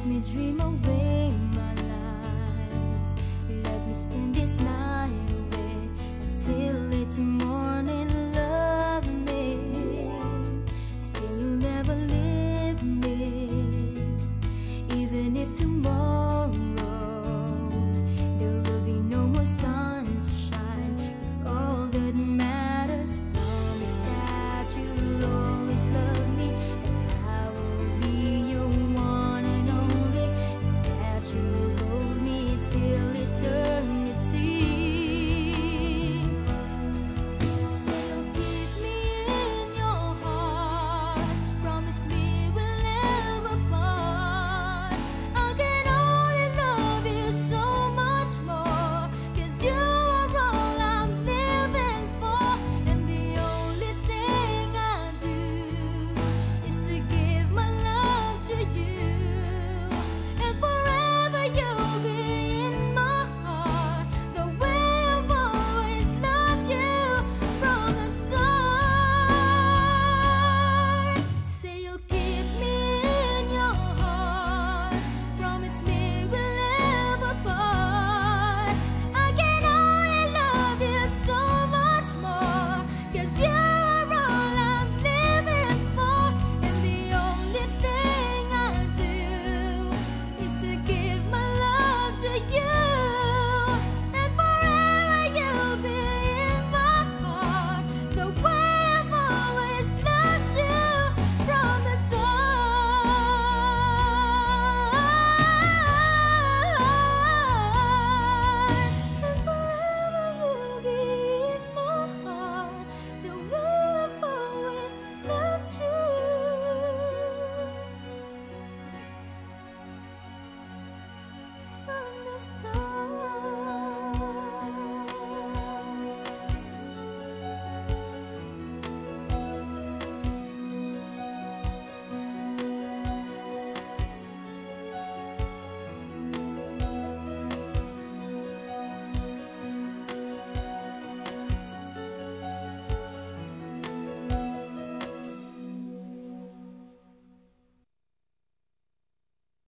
Let me dream away my life. Let me spend this night away Until it's morning.